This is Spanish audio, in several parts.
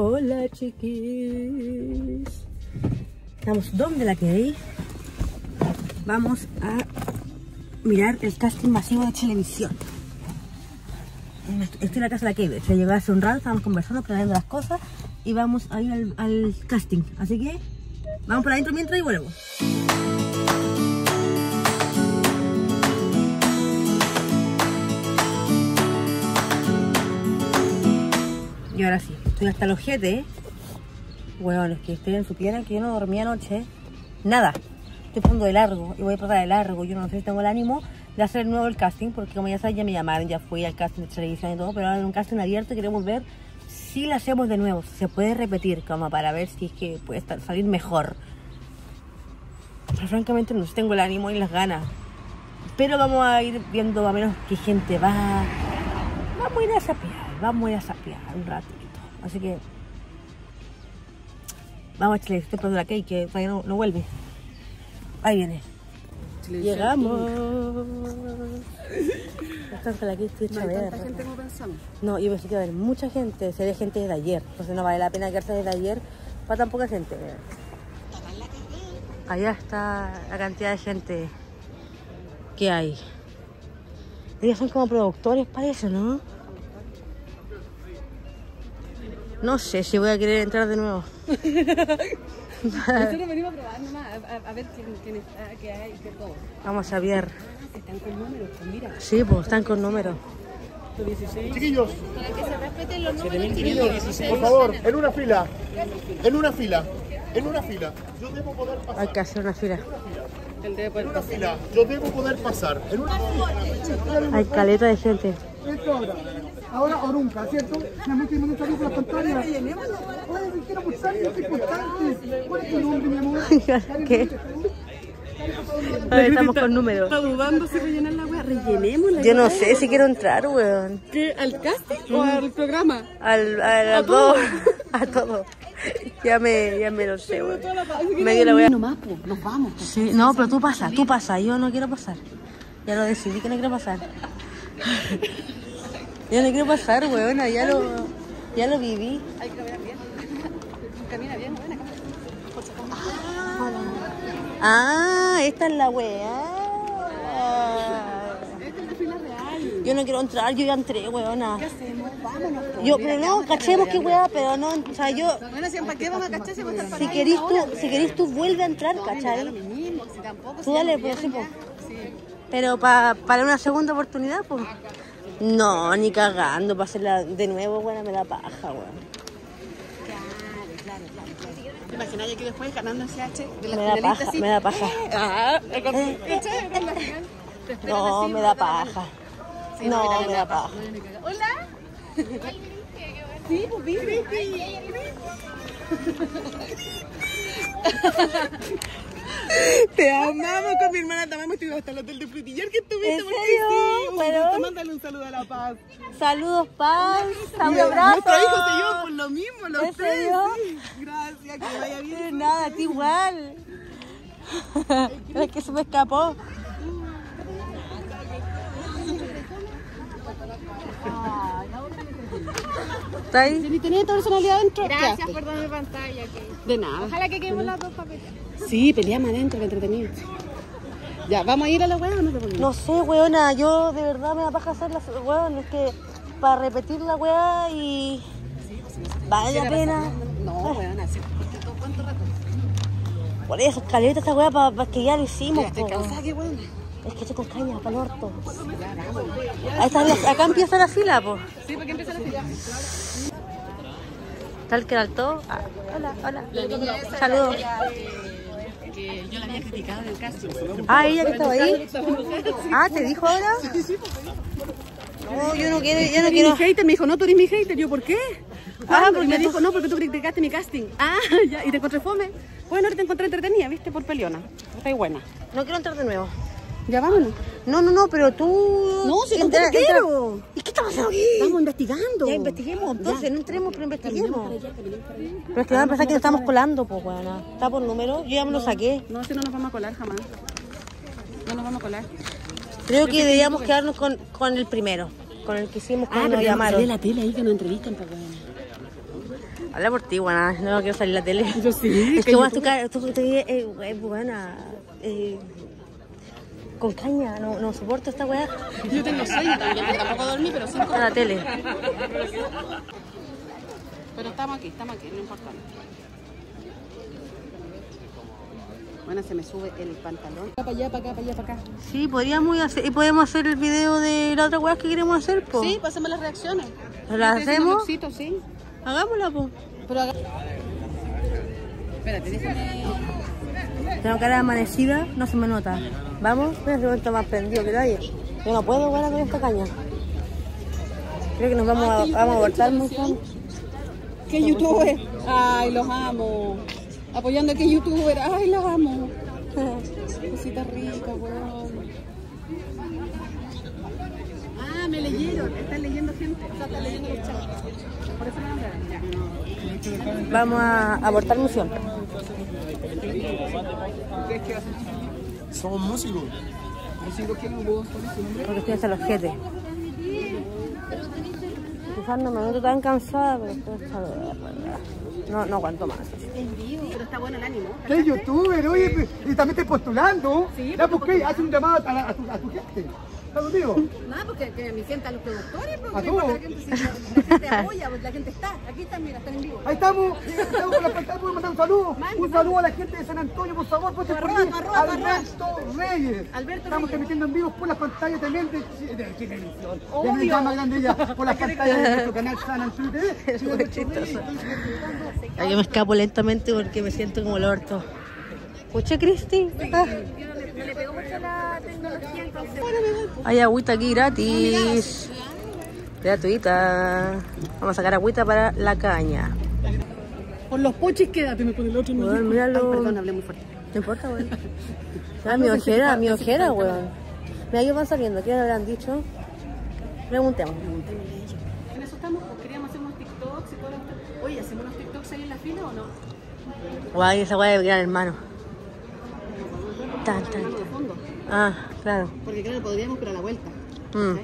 Hola chiquis. Estamos donde la queréis. Vamos a mirar el casting masivo de televisión. Estoy en la casa de la Kate. Se llegó hace un rato, estamos conversando, planeando las cosas y vamos a ir al, casting. Así que vamos por adentro mientras y volvemos. Y ahora sí, estoy hasta el ojete. Bueno, es que ustedes supieran que yo no dormía anoche. Nada. Estoy pasando de largo y voy a pasar de largo. Yo no sé si tengo el ánimo de hacer nuevo el casting, porque como ya saben, ya me llamaron, ya fui al casting de televisión y todo, pero ahora en un casting abierto queremos ver si lo hacemos de nuevo, se puede repetir, como para ver si es que puede estar, salir mejor. Pero francamente no tengo el ánimo y las ganas. Pero vamos a ir viendo o menos qué gente va. Vamos a ir a sapear, vamos a ir a sapear un ratito. Así que vamos a echarle, estoy la cake que todavía no, no vuelve. Ahí viene. Llegamos. Están con la cake, estoy hecha verga. gente como pensamos. No, yo pensé que iba a haber mucha gente, sería gente desde ayer. Entonces no vale la pena quedarse desde ayer para tan poca gente. Allá está la cantidad de gente que hay. Ellos son como productores, parece, ¿no? No sé si voy a querer entrar de nuevo. Nosotros venimos a probar nomás, a, a ver quién, quién está, qué hay, qué todo. Vamos a ver. Están con números, pues mira. Sí, pues están con números. Chiquillos, Para que se respeten los números, chiquillos. por favor, en una fila. En una fila. En una fila. Yo debo poder pasar. Hay que hacer una fila. En una fila. Yo debo poder pasar. En una fila. Hay caleta de gente. Ahora. Ahora o nunca, ¿cierto? La mente me salir por las pantallas. Oye, si quiero pulsar, es importante. ¿Cuál es tu nombre, mi amor? ¿Qué? Ahora estamos con números. Está dudando si rellenar la wea. Rellenemos la Yo no sé si quiero entrar, weón. ¿Qué? ¿Al casting o al programa? Al, al- a, todo. A todo. Ya me, ya me lo sé, weón. Me dio la wea. Nomás, pues, nos vamos. Sí, no, pero tú pasa, tú pasa. Yo no quiero pasar. Ya lo decidí que no quiero pasar. Yo no quiero pasar, weona. Ya lo, ya lo viví. Hay que caminar bien. Camina bien, buena. Ah, esta es la wea. Esta es la fila real. Yo no quiero entrar, yo ya entré, weona. ¿Qué hacemos? Vámonos. pues. Yo, pero no, cachemos qué weá, pero no, o sea, yo, Bueno, si para qué vamos a cachar si vamos a estar si querís tú, si querís tú vuelve a entrar, ¿cachai? Tú dale, pues, pues. ya. Sí. Pero pa- para una segunda oportunidad, pues. No, ni cagando, para hacerla de nuevo, weón, me da paja, weón. Claro, claro, claro. claro. ¿Te imaginas que después ganando ese H de la Me da paja, así? me da paja. Ah, la final. Te esperan No, así, me da paja. Sí, No, mira, me da paja. No. Hola. Sí, pues Vivi. Te amamos con mi hermana, te amamos. Estuvimos hasta el hotel de frutillar que estuviste. ¿En porque? Sí, un gusto. Mándale un saludo a La Paz. Saludos, paz, un abrazo. Nuestro hijo se lleva por lo mismo, los ¿En tres. Sí. Gracias, que vaya bien. Nada, a ti igual. Es que se me escapó. ¿Está ahí? Si ni tenía personalidad adentro, Gracias por darme pantalla. Que... De nada. Ojalá que quedemos las dos papeles. Sí, peleamos adentro, que entretenido. Ya, ¿vamos a ir a la weá o no te ponemos? No sé, weona, yo de verdad me da paja hacer la weón, es que para repetir la weá y vale la pena. No, así. porque todo cuánto rato. Por eso, caleta esta weá para que ya lo hicimos. Ya, estoy cansada, qué weón. Es que estoy con caña para el orto. Ahí está, acá empieza la fila, pues. Sí, porque empieza la fila. Tal que alto. Ah, hola, hola. Saludos. Que yo la había criticado en el casting. Ah, ella que estaba ahí. Ah, ¿te dijo ahora? No, yo no quiero, yo no Mi quiero. hater me dijo, no, tú eres mi hater. Yo, ¿por qué? Ah, Ah, porque me dijo, no, porque tú criticaste mi casting. Ah, ya, y te encontré fome. Bueno, ahora te encontré entretenida, ¿viste? Por peleona. Está buena. No quiero entrar de nuevo. Ya vámonos. No, no, no, pero tú. No, si Entra- tampoco entra- quiero. ¿Y qué estamos haciendo aquí? Estamos investigando. Ya investiguemos, entonces, no entremos, pero investiguemos. Pero es que van a pensar que nos estamos colando, pues, weona. Está por número, yo ya me lo saqué. No, si no nos vamos a colar jamás. No nos vamos a colar. Creo que deberíamos quedarnos con, con el primero, con el que hicimos cuando nos llamaron. la tele ahí que nos entrevistan, pues. Habla por ti, buena. No quiero salir la tele. Yo sí, Es que que, tu cara, tu, tu- eh, buena. Eh, con caña, no, no soporto esta weá. Yo tengo sueño también, tampoco dormí, pero cinco En la tele. Pero estamos aquí, estamos aquí, no importa. Bueno, se me sube el pantalón. Para allá, para acá, para allá, para acá. Sí, podríamos hacer, y podemos hacer el video de la otra weá que queremos hacer, po. Sí, pasemos las reacciones. ¿La Estoy haciendo hacemos? sí. Hagámosla, po. Pero haga... Espérate, déjame... Tengo cara amanecida, no se me nota. Vamos, voy a hacer esto más prendido que nadie. Yo no puedo weá con esta caña. Creo que nos vamos a, vamos a abortar mucho. ¿Qué youtuber? Ay, los amo. Apoyando a qué youtuber. Ay, los amo. Cosita rica, weón. Ah, me leyeron. Están leyendo gente. O sea, están leyendo los chats. Por eso me nombraron. Ya. Vamos a abortar misión. Somos músicos. Porque estoy hasta los jetes. Quizás no me noto tan cansada, pero estoy hasta la verdad. No, no aguanto más. Pero está bueno el ánimo. ¿Qué youtuber? Oye, y también estás postulando. ya, ¿por qué? Haz un llamado a, la- a tu, a tu gente. ¿Estás conmigo? Nada, porque que me sientan los productores, ¿A porque tú? la gente, si la, la gente apoya, pues la gente está. Aquí están, mira, están en vivo. Ahí estamos, estamos con la pantalla, podemos mandar un saludo. Un saludo a la gente de San Antonio, por favor, por tu arroba. Alberto Reyes. Alberto Estamos Reyes. transmitiendo en vivo por las pantallas también de, Chi- de mi llama grande ya, por las pantallas de nuestro canal San Antonio TV. Yo me escapo lentamente porque me siento como el orto. ¿Escuché, Cristi? Ah. Hay agüita aquí gratis. Gratuita. Vamos a sacar agüita para la caña. Por los poches quédate, me pone el otro. Weón, míralo. Perdón, hablé muy fuerte. No importa, weón. Ah, mi ojera, mi ojera, weón. Mira, ¿qué van saliendo? ¿Qué habrán dicho? Preguntemos. En eso estamos, pues queríamos hacer unos TikToks y todo. Oye, ¿hacemos unos TikToks ahí en la fila o no? Guay, esa weá de gran hermano. Tan, tan, tan. Ah, claro. Porque claro, podríamos, pero a la vuelta. Mm.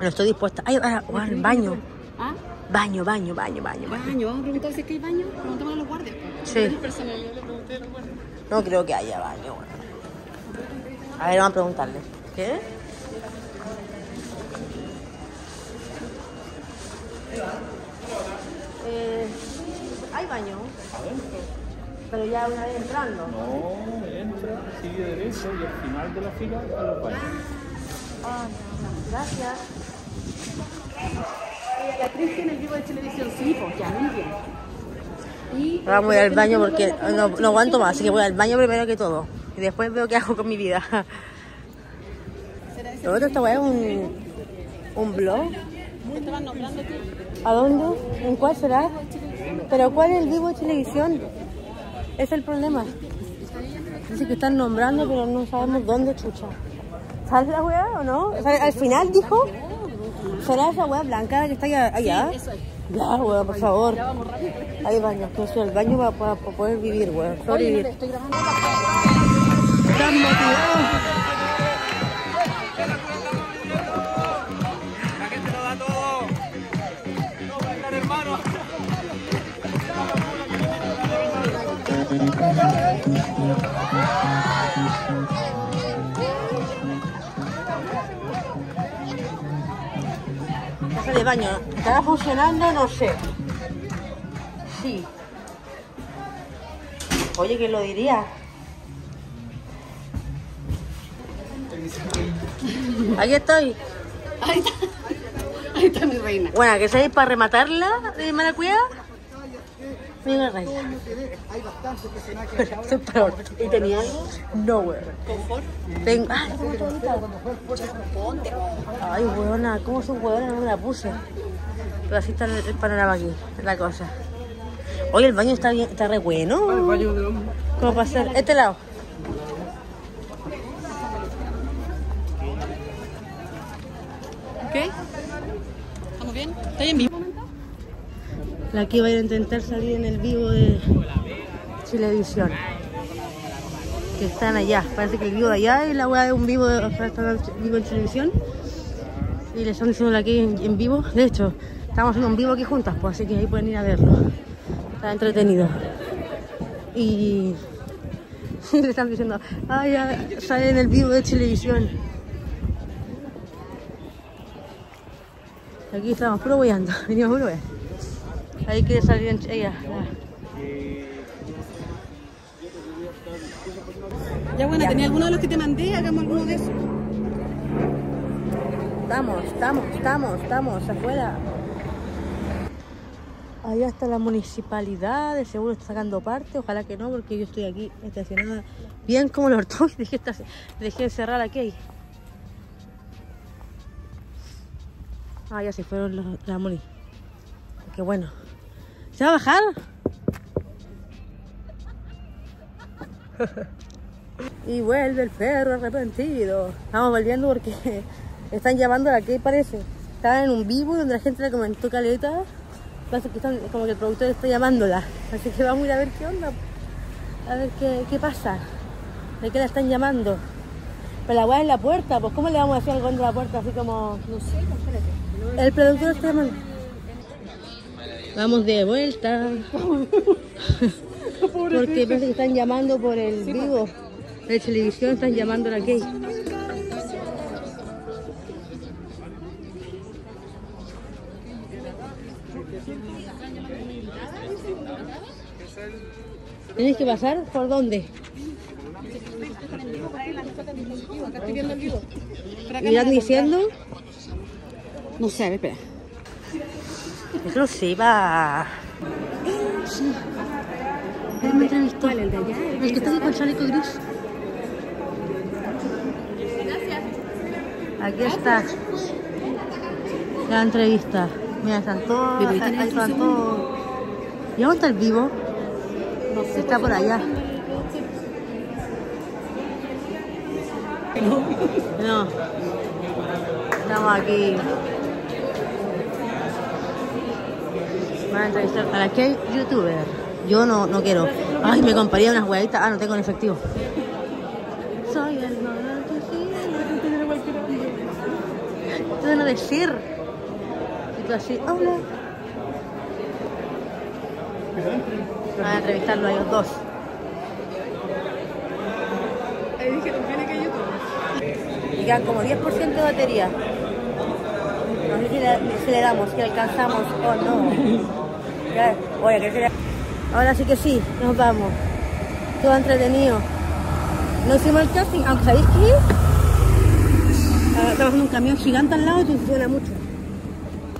No estoy dispuesta. Ay, ahora, weón, baño. ¿Ah? Baño, baño, baño, baño, baño. Baño, vamos a preguntar si es que hay baño. Preguntémosle a los guardias. pues. Sí. Personal, yo le pregunté a los guardias. No creo que haya baño. A ver, vamos a preguntarle. ¿Qué? Eh, hay baño. Pero ya una vez entrando. No, entra, sigue derecho y al final de la fila a los baños. Ah, gracias. La Cristi en el vivo de televisión, sí, pues ya, muy bien. Y Vamos a ir al baño porque no, no aguanto más, así que voy al baño primero que todo. Y después veo qué hago con mi vida. Lo otro, esta weá es un, un blog. te estaban nombrando a ti. ¿A dónde? ¿En cuál será? ¿Pero cuál es el vivo de televisión? Ese es el problema. Dice que están nombrando, pero no sabemos dónde chucha. ¿Sabes la weá o no? O sea, al final dijo, ¿será esa weá blanca que está allá? allá? Ya, weón, por favor. Hay baño, que soy el baño para, para, para poder vivir, weón. Sobrevivir. Estoy grabando Tan motivado. Casa de baño, ¿estará funcionando? No sé. Sí. Oye, ¿quién lo diría? Aquí estoy. Ahí está. Ahí está mi reina. Bueno, que sabéis para rematarla de Maracuya. Mira, reina. Hay bastantes personajes. Ahorita. ¿Y tenía algo? No, weón. Tengo. Ah, tengo toallita. Ay, weona, ¿cómo son weona? No me la puse. Pero así está el, el panorama aquí, la cosa. Oye, el baño está bien, está re bueno. ¿Cómo para hacer? Este lado. ¿Qué? ¿Estamos bien? ¿Estoy en vivo? La que a intentar salir en el vivo de Chilevisión. Que están allá. Parece que el vivo de allá es la weá de un vivo, de, están vivo en televisión. Y le están diciendo aquí en, vivo. De hecho, estamos haciendo un vivo aquí juntas, pues así que ahí pueden ir a verlo. Está entretenido. Y, y le están diciendo, ah, ya sale en el vivo de televisión. Aquí estamos puro venimos puro boyando. Ahí quiere salir en- ella. la- Ya bueno, tenía alguno de los que te mandé, hagamos alguno de esos. Estamos, estamos, estamos, estamos afuera. Allá está la municipalidad, de seguro está sacando parte, ojalá que no, porque yo estoy aquí estacionada bien como el orto y dejé, dejé cerrar aquí. Ah, ya se fueron los- la muni. Qué bueno. ¿Se va a bajar? Y vuelve el perro arrepentido. Estamos volviendo porque están llamando a que parece. Estaban en un vivo donde la gente le comentó caleta. Parece que están, como que el productor está llamándola. Así que vamos a ir a ver qué onda. A ver qué, qué pasa. ¿De qué la están llamando? Pero la weá en la puerta, pues ¿cómo le vamos a decir algo en la puerta? Así como, no sé, espérate. El productor está llamando. Vamos de vuelta. Porque parece que están llamando por el vivo de televisión, están llamando a la gay. ¿Tienes que pasar? ¿Por dónde? ¿Y están diciendo? No sé, espera. Sepa. Sí. Él me entrevistó. el de allá? El que está aquí con chaleco gris. Aquí está. La entrevista. Mira, están todos. ¿Me Ahí están todos. ¿Y dónde está el vivo? Está por allá. No. Estamos aquí. Van a entrevistar a la que youtuber. Yo no, no quiero. Ay, me compraría unas huevitas. Ah, no tengo en efectivo. Soy el de no decir. Y tú así, hola. Van a entrevistarlo a ellos dos. Ahí dijeron, viene que YouTube. Y quedan como 10% de batería. No sé si le, si le damos, si alcanzamos o no. Ya, Oye, que Ahora sí que sí, nos vamos. Todo entretenido. No hicimos el casting, aunque sabéis? Ah, Estamos en un camión gigante al lado y funciona mucho.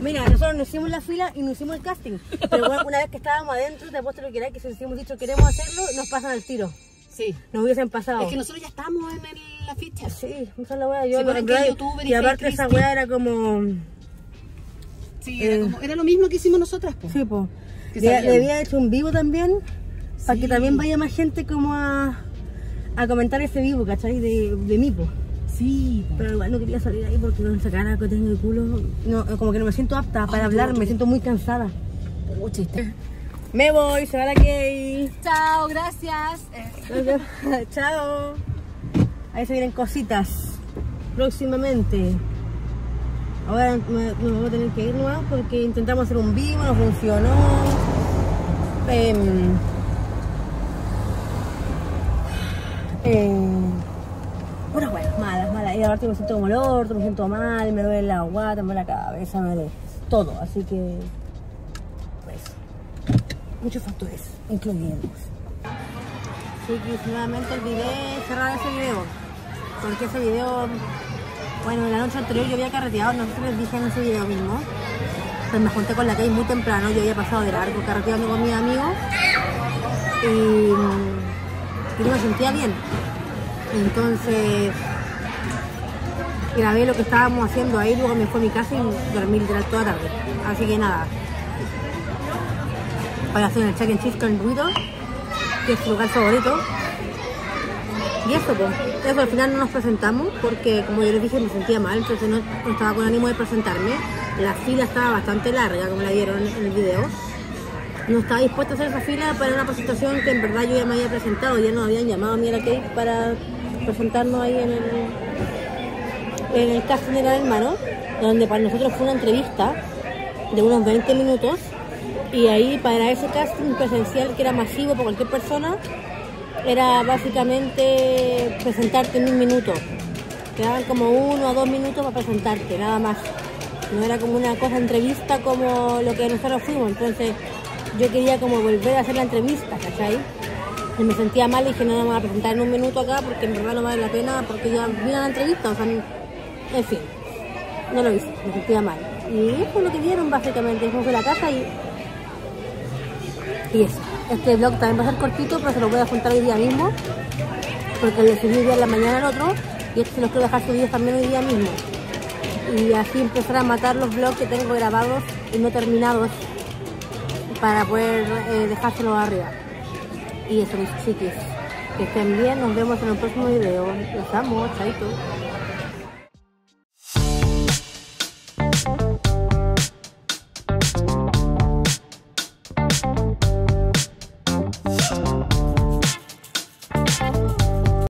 Mira, nosotros no hicimos la fila y no hicimos el casting. Pero bueno, una vez que estábamos adentro, te apuesto lo que era que si hemos dicho queremos hacerlo, nos pasan el tiro. Sí. Nos hubiesen pasado. Es que nosotros ya estamos en el- la ficha. Sí, esa es la wea. Yo Sí, lo porque compré youtuber y aparte esa wea era como... Sí, era, como- era lo mismo que hicimos nosotras, pues. Sí, pues. Que Le, le había hecho un vivo también, para que también vaya más gente como a, a comentar ese vivo, ¿cachai? De, de mí, pues. Sí. Pero igual no quería salir ahí porque con esa cara que tengo de culo, no, como que no me siento apta para hablar, me siento muy cansada. Este- Me voy, se va la Kay. Chao, gracias. Chao. Ahí se vienen cositas próximamente. Ahora me voy a tener que ir nuevas porque intentamos hacer un vivo, no funcionó. Em, em, puras weas, malas, malas. Y aparte me siento como el orto, me siento mal, me duele la guata, me duele la cabeza, me duele todo. Así que, pues, muchos factores, incluyendo. Sí, que nuevamente olvidé cerrar ese video. Porque ese video, bueno, la noche anterior yo había carreteado, no sé si les dije en ese video mismo. Pues me junté con la Kay muy temprano, yo había pasado de largo carreteando con mis amigos. Y, no me sentía bien. Entonces grabé lo que estábamos haciendo ahí, luego me fui a mi casa y dormí literal toda la tarde. Así que nada. Voy a hacer el check and cheese con ruido que es su lugar favorito. Y eso, pues, eso al final no nos presentamos porque, como yo les dije, me sentía mal, entonces no, estaba con ánimo de presentarme. La fila estaba bastante larga, como la vieron en el video. No estaba dispuesta a hacer esa fila para una presentación que en verdad yo ya me había presentado, ya nos habían llamado a mí a la Kate para presentarnos ahí en el, en el casting de Gran Hermano, donde para nosotros fue una entrevista de unos 20 minutos Y ahí para ese casting presencial que era masivo para cualquier persona, era básicamente presentarte en un minuto. Te daban como uno o dos minutos para presentarte, nada más. No era como una cosa entrevista como lo que nosotros fuimos. Entonces yo quería como volver a hacer la entrevista, ¿cachai? Y me sentía mal y dije, no, me voy a presentar en un minuto acá porque en verdad no vale la pena porque ya a la entrevista, o sea, en fin, no lo hice, me sentía mal. Y eso es lo que vieron básicamente, fuimos a la casa y... Y eso. Este vlog también va a ser cortito, pero se lo voy a juntar hoy día mismo, porque lo subí día en la mañana al otro, y este se los quiero dejar subidos también hoy día mismo. Y así empezar a matar los vlogs que tengo grabados y no terminados para poder eh, dejárselos arriba. Y eso, mis chiquis. Que estén bien, nos vemos en el próximo video. Los amo, chaito.